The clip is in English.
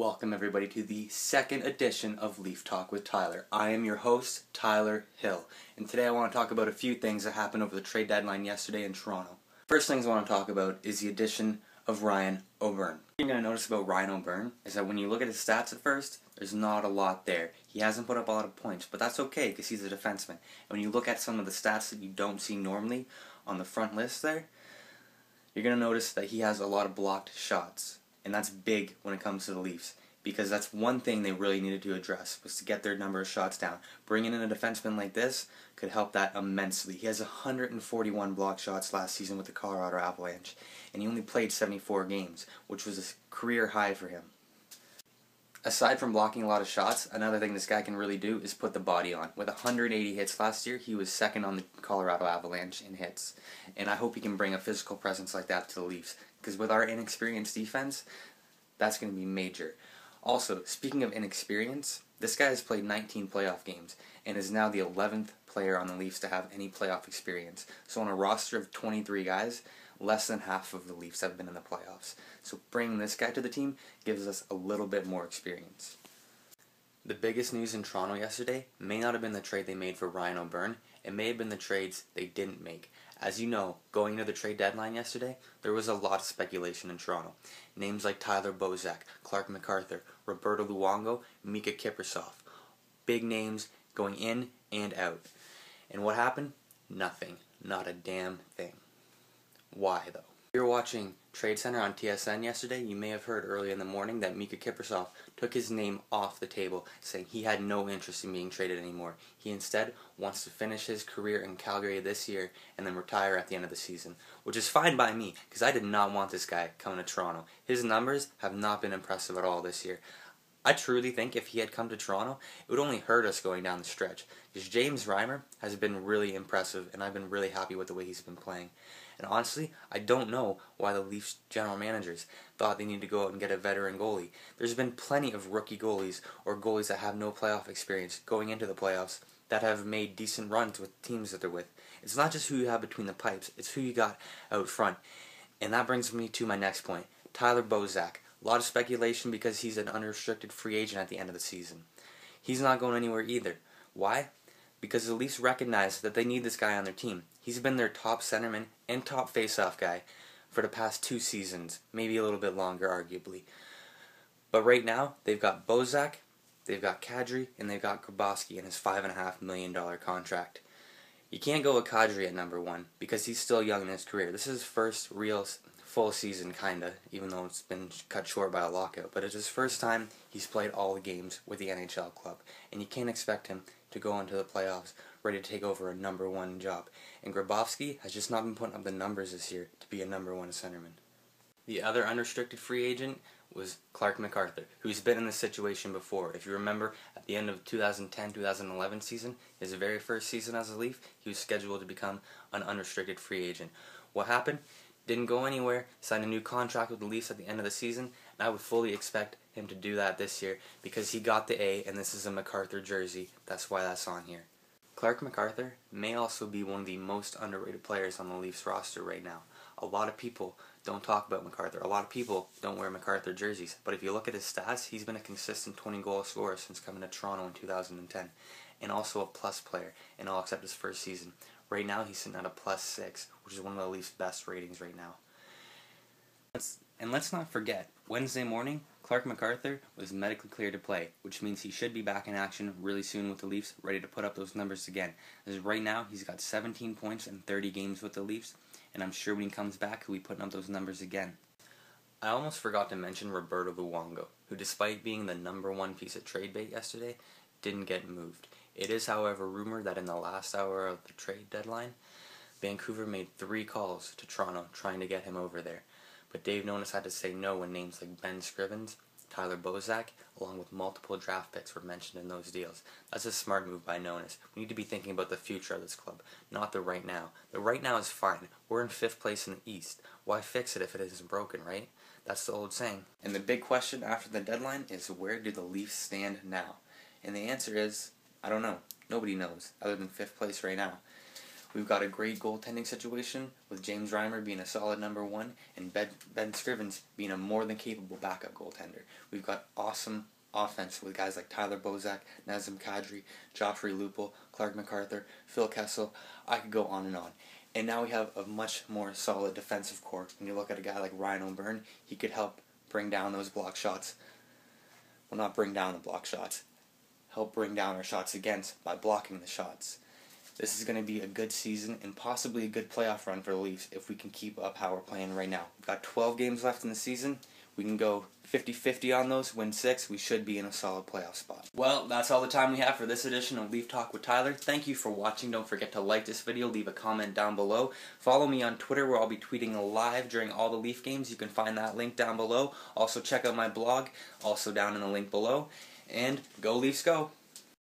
Welcome, everybody, to the second edition of Leaf Talk with Tyler. I am your host, Tyler Hill, and today I want to talk about a few things that happened over the trade deadline yesterday in Toronto. First things I want to talk about is the addition of Ryan O'Byrne. What you're going to notice about Ryan O'Byrne is that when you look at his stats at first, there's not a lot there. He hasn't put up a lot of points, but that's okay because he's a defenseman. And when you look at some of the stats that you don't see normally on the front list there, you're going to notice that he has a lot of blocked shots and that's big when it comes to the Leafs because that's one thing they really needed to address was to get their number of shots down. Bringing in a defenseman like this could help that immensely. He has 141 block shots last season with the Colorado Avalanche, and he only played 74 games, which was a career high for him. Aside from blocking a lot of shots, another thing this guy can really do is put the body on. With 180 hits last year, he was second on the Colorado Avalanche in hits. And I hope he can bring a physical presence like that to the Leafs because with our inexperienced defense, that's going to be major. Also, speaking of inexperience, this guy has played 19 playoff games and is now the 11th player on the Leafs to have any playoff experience. So on a roster of 23 guys, less than half of the Leafs have been in the playoffs. So bringing this guy to the team gives us a little bit more experience. The biggest news in Toronto yesterday may not have been the trade they made for Ryan O'Byrne, it may have been the trades they didn't make. As you know, going into the trade deadline yesterday, there was a lot of speculation in Toronto. Names like Tyler Bozak, Clarke MacArthur, Roberto Luongo, Miikka Kiprusoff. Big names going in and out. And what happened? Nothing. Not a damn thing. Why, though? If you were watching Trade Center on TSN yesterday, you may have heard early in the morning that Miikka Kiprusoff took his name off the table, saying he had no interest in being traded anymore. He instead wants to finish his career in Calgary this year and then retire at the end of the season, which is fine by me because I did not want this guy coming to Toronto. His numbers have not been impressive at all this year. I truly think if he had come to Toronto, it would only hurt us going down the stretch. Because James Reimer has been really impressive, and I've been really happy with the way he's been playing. And honestly, I don't know why the Leafs general managers thought they needed to go out and get a veteran goalie. There's been plenty of rookie goalies or goalies that have no playoff experience going into the playoffs that have made decent runs with teams that they're with. It's not just who you have between the pipes, it's who you got out front. And that brings me to my next point. Tyler Bozak. A lot of speculation because he's an unrestricted free agent at the end of the season. He's not going anywhere either. Why? Because the Leafs recognize that they need this guy on their team. He's been their top centerman and top faceoff guy for the past two seasons, maybe a little bit longer, arguably. But right now, they've got Bozak, they've got Kadri, and they've got Grabovski in his $5.5 million contract. You can't go with Kadri at number one because he's still young in his career. This is his first real full season, kinda, even though it's been cut short by a lockout. But it's his first time he's played all the games with the NHL club, and you can't expect him to go into the playoffs ready to take over a number one job. And Grabovski has just not been putting up the numbers this year to be a number one centerman. The other unrestricted free agent was Clarke MacArthur, who's been in this situation before. If you remember, at the end of 2010-2011 season, his very first season as a Leaf, he was scheduled to become an unrestricted free agent. What happened? Didn't go anywhere, signed a new contract with the Leafs at the end of the season, and I would fully expect him to do that this year because he got the A and this is a MacArthur jersey. That's why that's on here. Clarke MacArthur may also be one of the most underrated players on the Leafs roster right now. A lot of people don't talk about MacArthur. A lot of people don't wear MacArthur jerseys. But if you look at his stats, he's been a consistent 20 goal scorer since coming to Toronto in 2010. And also a plus player in all except his first season. Right now, he's sitting at a plus 6, which is one of the Leafs' best ratings right now. And let's not forget, Wednesday morning, Clarke MacArthur was medically cleared to play, which means he should be back in action really soon with the Leafs, ready to put up those numbers again. As right now, he's got 17 points in 30 games with the Leafs, and I'm sure when he comes back, he'll be putting up those numbers again. I almost forgot to mention Roberto Luongo, who, despite being the number one piece of trade bait yesterday, didn't get moved. It is, however, rumored that in the last hour of the trade deadline, Vancouver made three calls to Toronto trying to get him over there but Dave Nonis had to say no when names like Ben Scrivens, Tyler Bozak, along with multiple draft picks were mentioned in those deals. That's a smart move by Nonis. We need to be thinking about the future of this club, not the right now. The right now is fine. We're in fifth place in the East. Why fix it if it isn't broken, right? That's the old saying. And the big question after the deadline is where do the Leafs stand now? And the answer is I don't know. Nobody knows, other than fifth place right now. We've got a great goaltending situation with James Reimer being a solid number one and Ben, Scrivens being a more than capable backup goaltender. We've got awesome offense with guys like Tyler Bozak, Nazem Kadri, Joffrey Lupul, Clarke MacArthur, Phil Kessel. I could go on and on. And now we have a much more solid defensive core. When you look at a guy like Ryan O'Byrne, he could help bring down those block shots. Well, not bring down the block shots. Help bring down our shots against by blocking the shots. This is going to be a good season and possibly a good playoff run for the Leafs if we can keep up how we're playing right now. We've got 12 games left in the season. We can go 50-50 on those, win six, we should be in a solid playoff spot. Well, that's all the time we have for this edition of Leaf Talk with Tyler. Thank you for watching. Don't forget to like this video, leave a comment down below. Follow me on Twitter where I'll be tweeting live during all the Leaf games. You can find that link down below. Also check out my blog, also down in the link below. And go Leafs go!